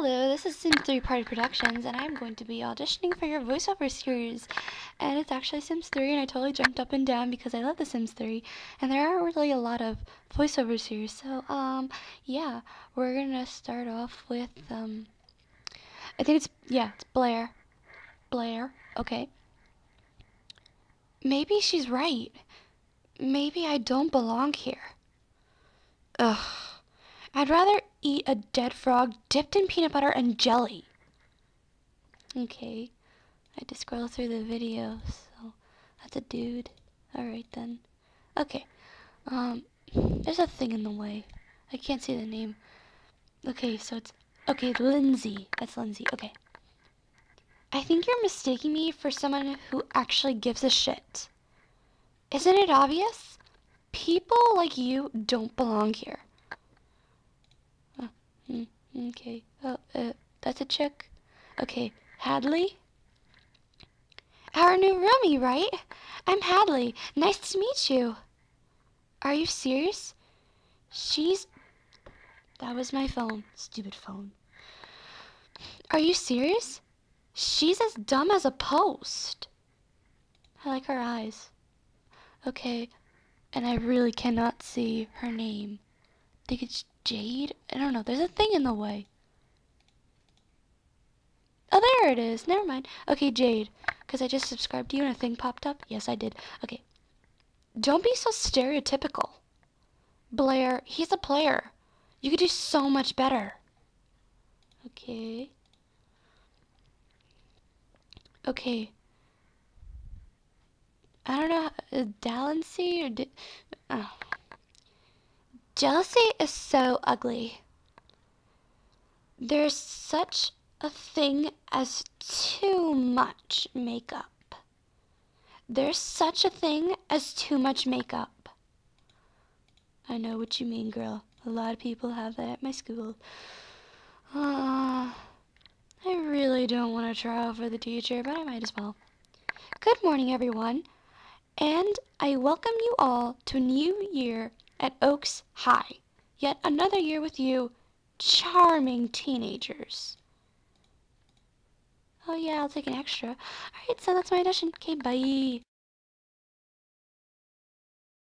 Hello, this is Sims 3 Party Productions, and I'm going to be auditioning for your voiceover series. And it's actually Sims 3, and I totally jumped up and down because I love The Sims 3. And there are really a lot of voiceover series, so, um, yeah. We're gonna start off with, um, I think it's, yeah, it's Blair. Blair, okay. Maybe she's right. Maybe I don't belong here. Ugh. I'd rather eat a dead frog dipped in peanut butter and jelly. Okay. I had to scroll through the video, so that's a dude. Alright then. Okay. Um, there's a thing in the way. I can't see the name. Okay, so it's, okay, Lindsay. That's Lindsay. Okay. I think you're mistaking me for someone who actually gives a shit. Isn't it obvious? People like you don't belong here. Mm, okay. Oh, uh, that's a chick. Okay, Hadley? Our new roomie, right? I'm Hadley. Nice to meet you. Are you serious? She's... That was my phone. Stupid phone. Are you serious? She's as dumb as a post. I like her eyes. Okay, and I really cannot see her name. I think it's Jade? I don't know. There's a thing in the way. Oh, there it is. Never mind. Okay, Jade. Because I just subscribed to you and a thing popped up. Yes, I did. Okay. Don't be so stereotypical. Blair, he's a player. You could do so much better. Okay. Okay. I don't know. Uh, Dalency or... Di oh. Jealousy is so ugly. There's such a thing as too much makeup. There's such a thing as too much makeup. I know what you mean, girl. A lot of people have that at my school. Uh, I really don't want to try out for the teacher, but I might as well. Good morning, everyone, and I welcome you all to a new year at Oaks High. Yet another year with you, charming teenagers. Oh yeah, I'll take an extra. Alright, so that's my audition. Okay, bye.